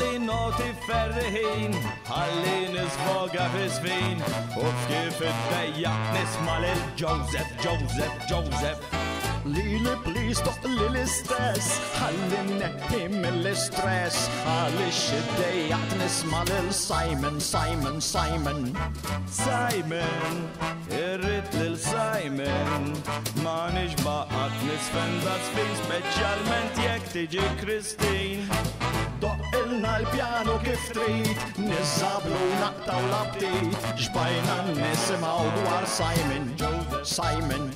ħalli noti ferriħin, ħalli nisfoga fi sfin, u f'kif id-dejja nisma lil josef Joseph, Joseph. Lili please toq li l-istess, ħalli neħi mill-istress, ħalli xid-dejja nisma lil Simon, Simon, Simon. Simon, irrit lil Simon, ma nix baqat nisfenda sfin specialment jek tiġi Kristin. Doqqilna l-pjano kif trit nizzablu naqtaw l-abtit, ġbajna nisimaw dwar Simon, Simon.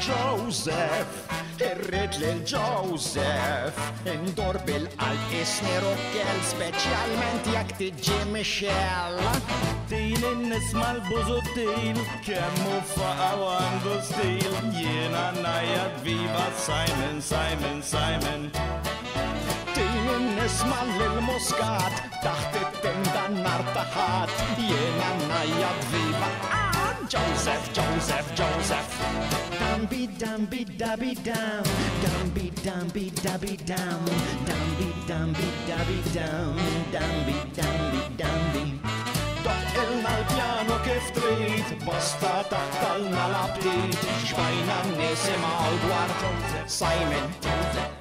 Joseph, irrid lil Joseph, indur bil-qalb isni rokkel, specialment jak tiġi Michelle. Til nisma l-bużu til, kemmu faqa għandu stil, jiena najjad viva Simon, Simon, Simon. Til nisma l-muskat, taħt it-tindan nar taħat, jiena najjad viva ah, Joseph, Joseph, Joseph be dubby down, down be down be dubby down, down be down be dubby down, down be down be down be. Toqqilna l-pjano kif trid, bosta taqtalna l-abtit, xbajna n-nisim għal-gwar, Simon,